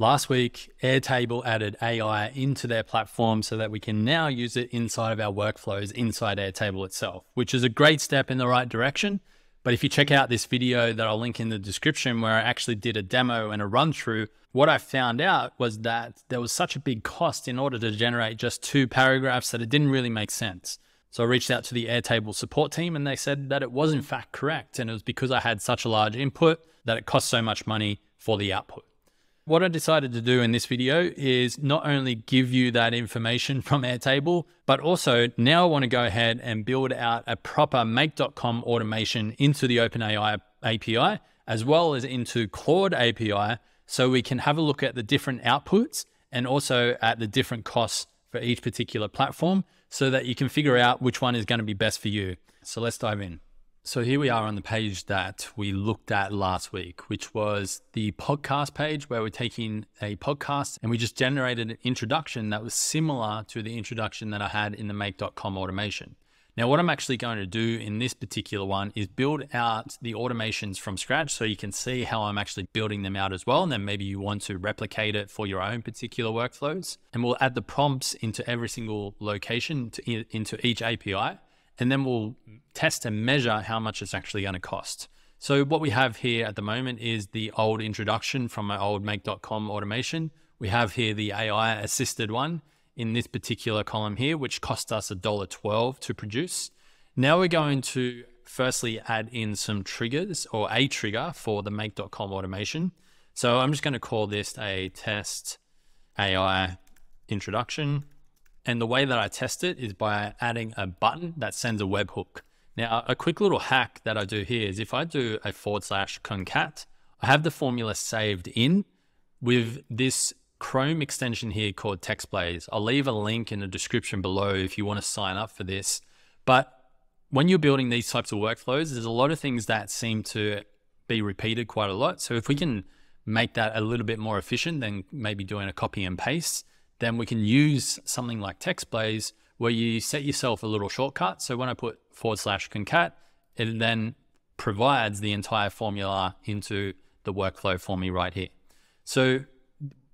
Last week, Airtable added AI into their platform so that we can now use it inside of our workflows inside Airtable itself, which is a great step in the right direction. But if you check out this video that I'll link in the description where I actually did a demo and a run through, what I found out was that there was such a big cost in order to generate just two paragraphs that it didn't really make sense. So I reached out to the Airtable support team and they said that it was in fact correct. And it was because I had such a large input that it cost so much money for the output. What I decided to do in this video is not only give you that information from Airtable, but also now I want to go ahead and build out a proper make.com automation into the OpenAI API, as well as into Claude API, so we can have a look at the different outputs and also at the different costs for each particular platform so that you can figure out which one is going to be best for you. So let's dive in. So here we are on the page that we looked at last week, which was the podcast page where we're taking a podcast and we just generated an introduction that was similar to the introduction that I had in the make.com automation. Now, what I'm actually going to do in this particular one is build out the automations from scratch so you can see how I'm actually building them out as well. And then maybe you want to replicate it for your own particular workflows. And we'll add the prompts into every single location to, into each API and then we'll test and measure how much it's actually going to cost. So what we have here at the moment is the old introduction from my old make.com automation. We have here the AI assisted one in this particular column here, which cost us $1.12 to produce. Now we're going to firstly add in some triggers or a trigger for the make.com automation. So I'm just going to call this a test AI introduction. And the way that I test it is by adding a button that sends a webhook. Now, a quick little hack that I do here is if I do a forward slash concat, I have the formula saved in with this Chrome extension here called TextBlaze. I'll leave a link in the description below if you want to sign up for this. But when you're building these types of workflows, there's a lot of things that seem to be repeated quite a lot. So if we can make that a little bit more efficient than maybe doing a copy and paste, then we can use something like TextBlaze where you set yourself a little shortcut. So when I put forward slash concat, it then provides the entire formula into the workflow for me right here. So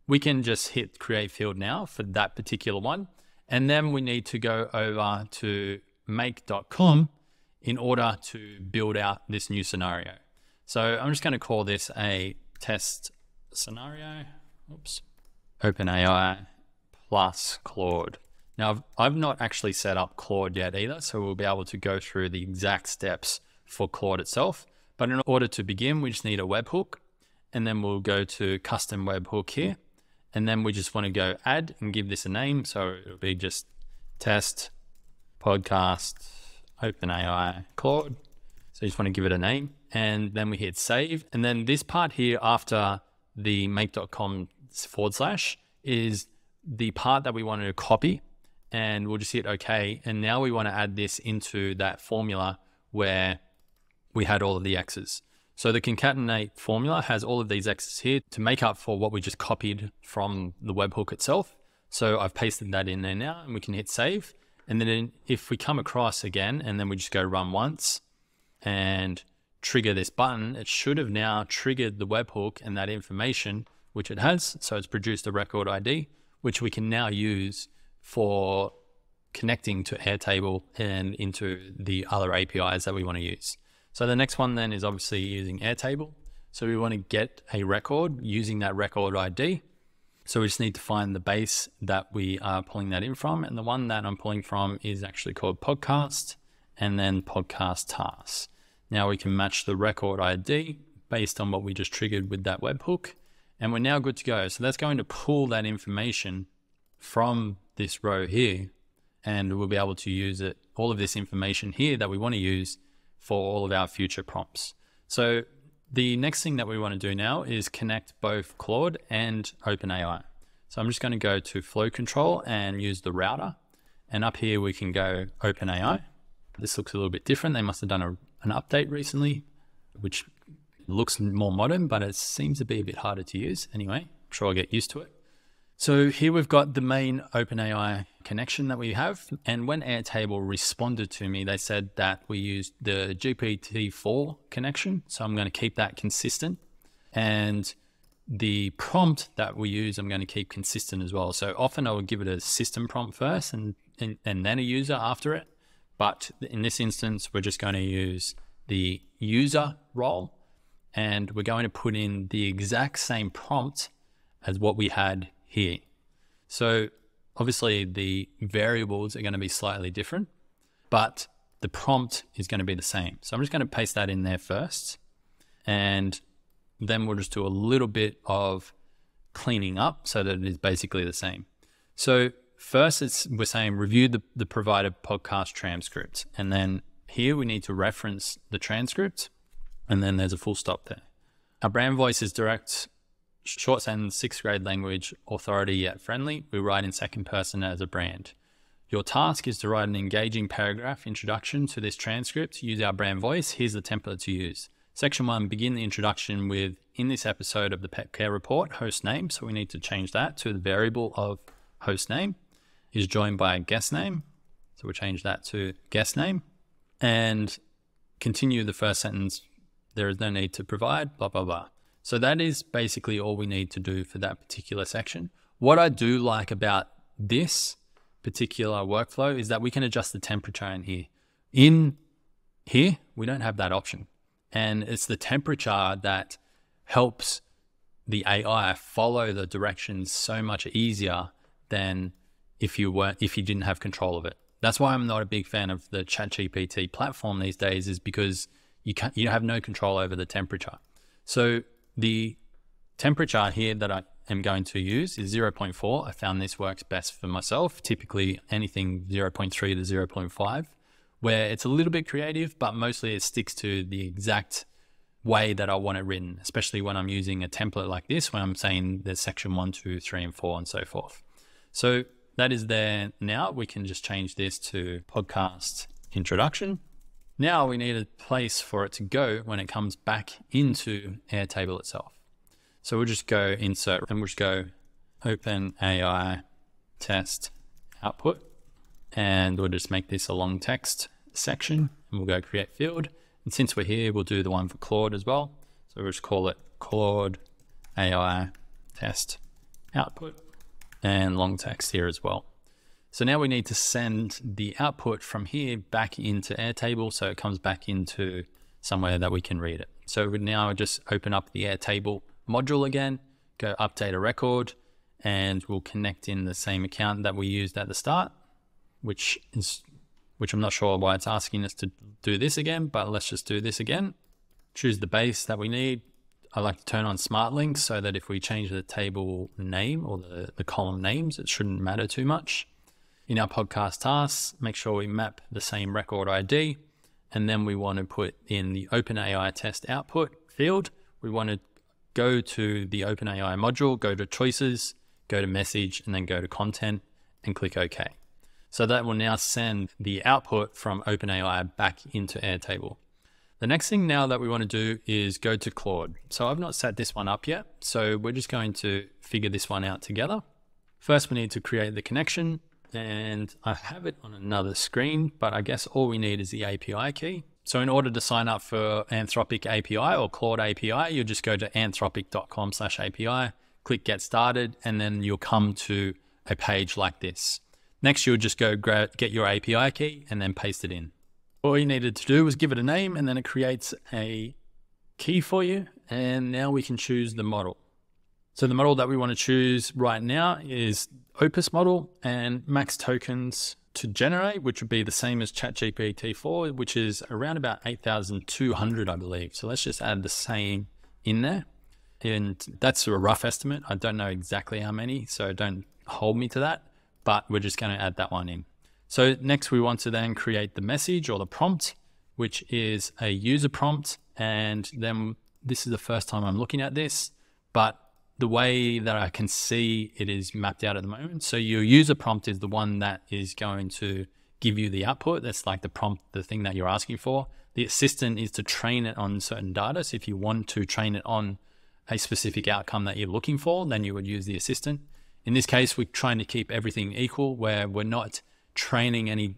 we can just hit create field now for that particular one. And then we need to go over to make.com in order to build out this new scenario. So I'm just going to call this a test scenario. Oops. OpenAI plus Claude. Now, I've, not actually set up Claude yet either, so we'll be able to go through the exact steps for Claude itself. But in order to begin, we just need a webhook, and then we'll go to custom webhook here. And then we just want to go add and give this a name. So it'll be just test podcast OpenAI Claude. So you just want to give it a name. And then we hit save. And then this part here after the make.com forward slash is the part that we wanted to copy and we'll just hit OK. And now we want to add this into that formula where we had all of the X's. So the concatenate formula has all of these X's here to make up for what we just copied from the webhook itself. So I've pasted that in there now and we can hit save. And then if we come across again and then we just go run once and trigger this button, it should have now triggered the webhook and that information, which it has. So it's produced a record ID which we can now use for connecting to Airtable and into the other APIs that we want to use. So the next one then is obviously using Airtable. So we want to get a record using that record ID. So we just need to find the base that we are pulling that in from. And the one that I'm pulling from is actually called podcast and then podcast tasks. Now we can match the record ID based on what we just triggered with that webhook and we're now good to go. So that's going to pull that information from this row here and we'll be able to use it, all of this information here that we want to use for all of our future prompts. So the next thing that we want to do now is connect both Claude and OpenAI. So I'm just going to go to flow control and use the router. And up here we can go OpenAI. This looks a little bit different. They must have done a, an update recently, which looks more modern, but it seems to be a bit harder to use. Anyway, I'm sure I'll get used to it. So here we've got the main OpenAI connection that we have. And when Airtable responded to me, they said that we used the GPT-4 connection. So I'm going to keep that consistent. And the prompt that we use, I'm going to keep consistent as well. So often I would give it a system prompt first and, and, and then a user after it. But in this instance, we're just going to use the user role and we're going to put in the exact same prompt as what we had here. So obviously the variables are going to be slightly different, but the prompt is going to be the same. So I'm just going to paste that in there first. And then we'll just do a little bit of cleaning up so that it is basically the same. So first it's we're saying review the, the provided podcast transcript. And then here we need to reference the transcript and then there's a full stop there. Our brand voice is direct, short sentence, sixth grade language, authority yet friendly. We write in second person as a brand. Your task is to write an engaging paragraph introduction to this transcript. Use our brand voice. Here's the template to use. Section one, begin the introduction with in this episode of the Pet Care Report, host name. So we need to change that to the variable of host name is joined by guest name. So we'll change that to guest name and continue the first sentence. There is no need to provide, blah, blah, blah. So that is basically all we need to do for that particular section. What I do like about this particular workflow is that we can adjust the temperature in here. In here, we don't have that option. And it's the temperature that helps the AI follow the directions so much easier than if you weren't if you didn't have control of it. That's why I'm not a big fan of the ChatGPT platform these days, is because you can't you have no control over the temperature. So the temperature here that I am going to use is 0.4. I found this works best for myself. Typically anything 0.3 to 0.5, where it's a little bit creative, but mostly it sticks to the exact way that I want it written, especially when I'm using a template like this, when I'm saying there's section one, two, three, and four, and so forth. So that is there now. We can just change this to podcast introduction. Now we need a place for it to go when it comes back into Airtable itself. So we'll just go insert and we'll just go open AI test output. And we'll just make this a long text section and we'll go create field. And since we're here, we'll do the one for Claude as well. So we'll just call it Claude AI test output and long text here as well. So now we need to send the output from here back into Airtable so it comes back into somewhere that we can read it. So we now just open up the Airtable module again, go update a record, and we'll connect in the same account that we used at the start, which is which I'm not sure why it's asking us to do this again, but let's just do this again. Choose the base that we need, I like to turn on smart links so that if we change the table name or the, the column names, it shouldn't matter too much. In our podcast tasks, make sure we map the same record ID. And then we want to put in the OpenAI test output field. We want to go to the OpenAI module, go to choices, go to message, and then go to content and click OK. So that will now send the output from OpenAI back into Airtable. The next thing now that we want to do is go to Claude. So I've not set this one up yet. So we're just going to figure this one out together. First, we need to create the connection and I have it on another screen, but I guess all we need is the API key. So in order to sign up for Anthropic API or Claude API, you'll just go to anthropic.com slash API, click get started, and then you'll come to a page like this. Next, you'll just go get your API key and then paste it in. All you needed to do was give it a name and then it creates a key for you. And now we can choose the model. So the model that we want to choose right now is Opus model and max tokens to generate, which would be the same as ChatGPT 4, which is around about 8,200, I believe. So let's just add the same in there. And that's a rough estimate. I don't know exactly how many, so don't hold me to that, but we're just going to add that one in. So next we want to then create the message or the prompt, which is a user prompt. And then this is the first time I'm looking at this, but the way that I can see it is mapped out at the moment. So your user prompt is the one that is going to give you the output. That's like the prompt, the thing that you're asking for. The assistant is to train it on certain data. So if you want to train it on a specific outcome that you're looking for, then you would use the assistant. In this case, we're trying to keep everything equal where we're not training any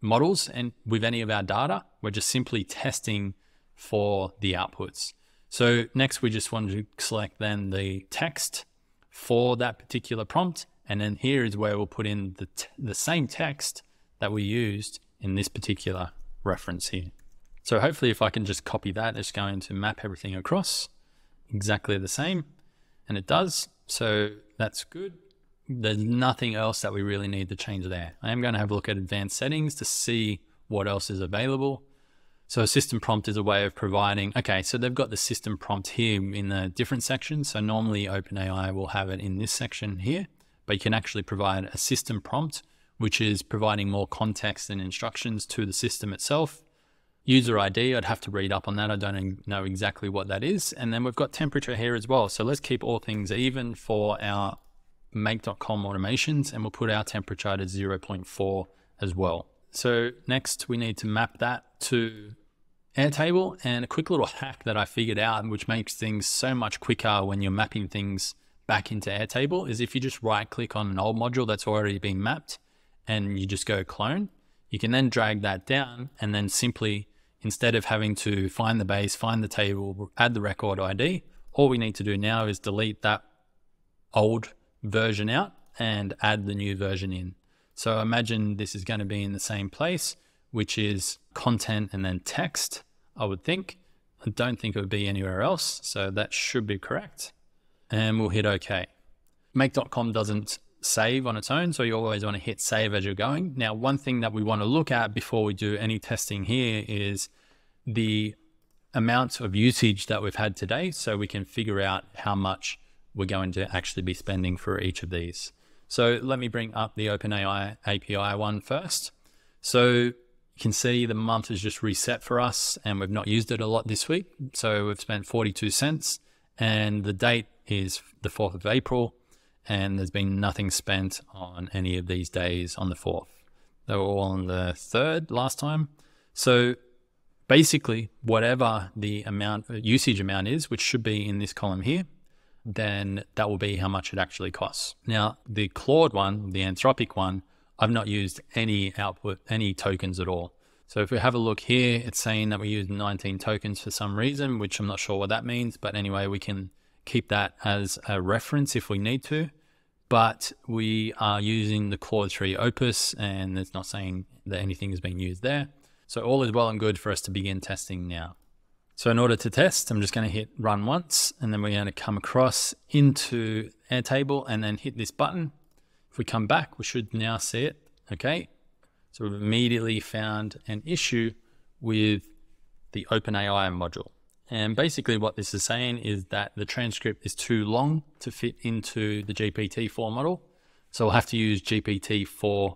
models and with any of our data. We're just simply testing for the outputs. So next we just want to select then the text for that particular prompt. And then here is where we'll put in the, the same text that we used in this particular reference here. So hopefully if I can just copy that, it's going to map everything across exactly the same. And it does. So that's good. There's nothing else that we really need to change there. I am going to have a look at advanced settings to see what else is available. So a system prompt is a way of providing, okay, so they've got the system prompt here in the different sections. So normally OpenAI will have it in this section here, but you can actually provide a system prompt, which is providing more context and instructions to the system itself. User ID, I'd have to read up on that. I don't know exactly what that is. And then we've got temperature here as well. So let's keep all things even for our make.com automations and we'll put our temperature to 0.4 as well. So next we need to map that to Airtable and a quick little hack that I figured out which makes things so much quicker when you're mapping things back into Airtable is if you just right click on an old module that's already been mapped and you just go clone, you can then drag that down and then simply instead of having to find the base, find the table, add the record ID, all we need to do now is delete that old version out and add the new version in. So imagine this is going to be in the same place, which is content and then text, I would think. I don't think it would be anywhere else. So that should be correct. And we'll hit OK. Make.com doesn't save on its own. So you always want to hit save as you're going. Now, one thing that we want to look at before we do any testing here is the amount of usage that we've had today so we can figure out how much we're going to actually be spending for each of these. So let me bring up the OpenAI API one first. So you can see the month is just reset for us and we've not used it a lot this week. So we've spent 42 cents and the date is the 4th of April and there's been nothing spent on any of these days on the 4th. They were all on the 3rd last time. So basically whatever the amount usage amount is, which should be in this column here, then that will be how much it actually costs. Now, the Claude one, the Anthropic one, I've not used any output, any tokens at all. So if we have a look here, it's saying that we used 19 tokens for some reason, which I'm not sure what that means. But anyway, we can keep that as a reference if we need to. But we are using the Claude 3 Opus and it's not saying that anything is being used there. So all is well and good for us to begin testing now. So in order to test, I'm just going to hit run once and then we're going to come across into Airtable and then hit this button. If we come back, we should now see it. Okay. So we've immediately found an issue with the OpenAI module. And basically what this is saying is that the transcript is too long to fit into the GPT-4 model. So we'll have to use GPT-4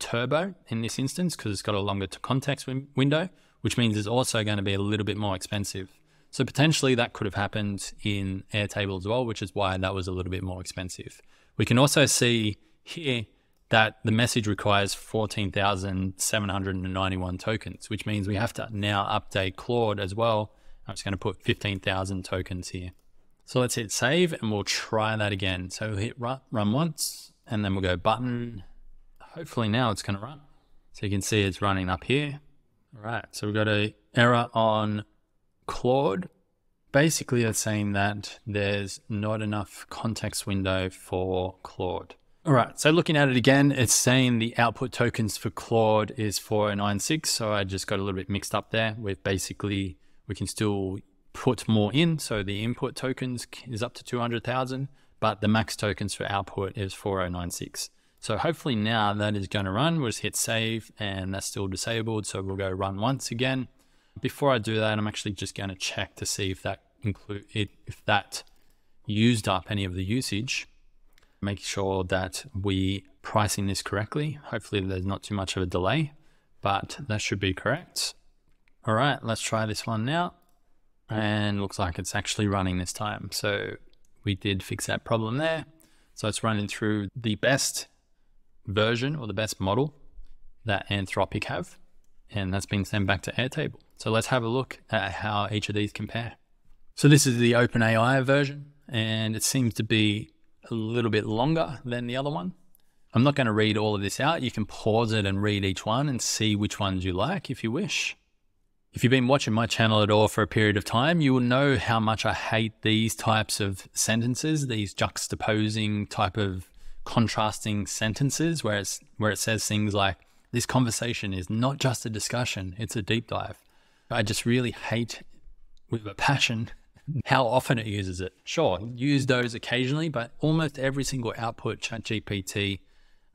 Turbo in this instance because it's got a longer context window which means it's also going to be a little bit more expensive. So potentially that could have happened in Airtable as well, which is why that was a little bit more expensive. We can also see here that the message requires 14,791 tokens, which means we have to now update Claude as well. I'm just going to put 15,000 tokens here. So let's hit save and we'll try that again. So we'll hit run, run once and then we'll go button. Hopefully now it's going to run. So you can see it's running up here. Right, so we've got a error on Claude. Basically, it's saying that there's not enough context window for Claude. All right, so looking at it again, it's saying the output tokens for Claude is 4096. So I just got a little bit mixed up there with basically, we can still put more in. So the input tokens is up to 200,000, but the max tokens for output is 4096. So hopefully now that is going to run. We'll just hit save and that's still disabled. So we'll go run once again. Before I do that, I'm actually just going to check to see if that include it, if that used up any of the usage. Make sure that we pricing this correctly. Hopefully there's not too much of a delay, but that should be correct. All right, let's try this one now. And looks like it's actually running this time. So we did fix that problem there. So it's running through the best version or the best model that Anthropic have, and that's been sent back to Airtable. So let's have a look at how each of these compare. So this is the OpenAI version, and it seems to be a little bit longer than the other one. I'm not going to read all of this out. You can pause it and read each one and see which ones you like if you wish. If you've been watching my channel at all for a period of time, you will know how much I hate these types of sentences, these juxtaposing type of contrasting sentences where it's where it says things like this conversation is not just a discussion, it's a deep dive. I just really hate with a passion how often it uses it. Sure, use those occasionally, but almost every single output ChatGPT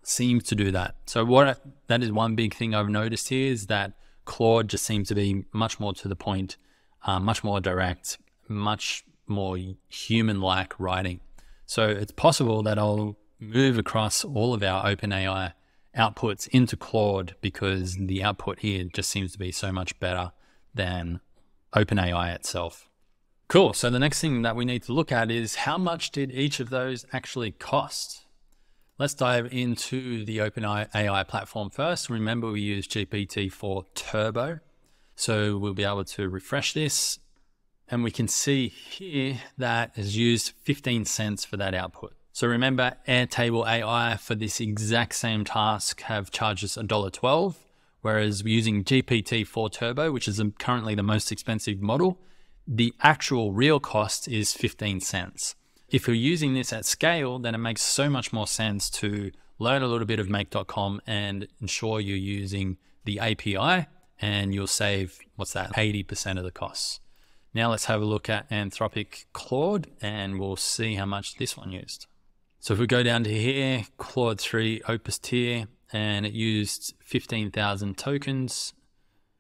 seems to do that. So what that is one big thing I've noticed here is that Claude just seems to be much more to the point, uh, much more direct, much more human-like writing. So it's possible that I'll move across all of our OpenAI outputs into Claude because the output here just seems to be so much better than OpenAI itself. Cool. So the next thing that we need to look at is how much did each of those actually cost? Let's dive into the OpenAI platform first. Remember, we use GPT-4 Turbo. So we'll be able to refresh this and we can see here that has used 15 cents for that output. So remember Airtable AI for this exact same task have charged us $1.12, whereas using GPT-4 Turbo, which is um, currently the most expensive model, the actual real cost is 15 cents. If you're using this at scale, then it makes so much more sense to learn a little bit of make.com and ensure you're using the API and you'll save, what's that, 80% of the costs. Now let's have a look at Anthropic Claude and we'll see how much this one used. So if we go down to here, Claude 3 Opus tier, and it used 15,000 tokens,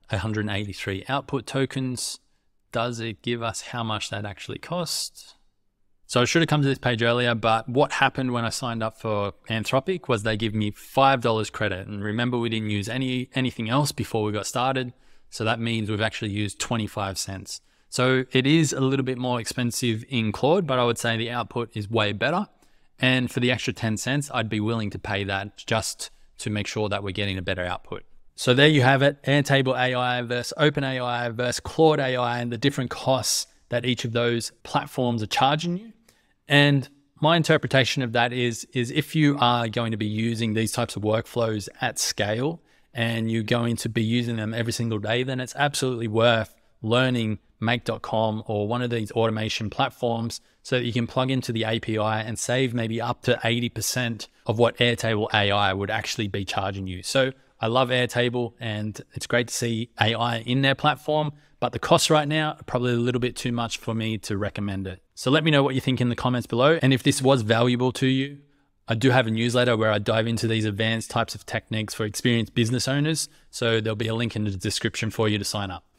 183 output tokens. Does it give us how much that actually costs? So I should have come to this page earlier, but what happened when I signed up for Anthropic was they give me $5 credit. And remember, we didn't use any anything else before we got started. So that means we've actually used 25 cents. So it is a little bit more expensive in Claude, but I would say the output is way better. And for the extra 10 cents, I'd be willing to pay that just to make sure that we're getting a better output. So there you have it, Airtable AI versus OpenAI versus Claude AI and the different costs that each of those platforms are charging you. And my interpretation of that is, is if you are going to be using these types of workflows at scale and you're going to be using them every single day, then it's absolutely worth learning make.com or one of these automation platforms so that you can plug into the API and save maybe up to 80% of what Airtable AI would actually be charging you. So I love Airtable and it's great to see AI in their platform, but the costs right now are probably a little bit too much for me to recommend it. So let me know what you think in the comments below. And if this was valuable to you, I do have a newsletter where I dive into these advanced types of techniques for experienced business owners. So there'll be a link in the description for you to sign up.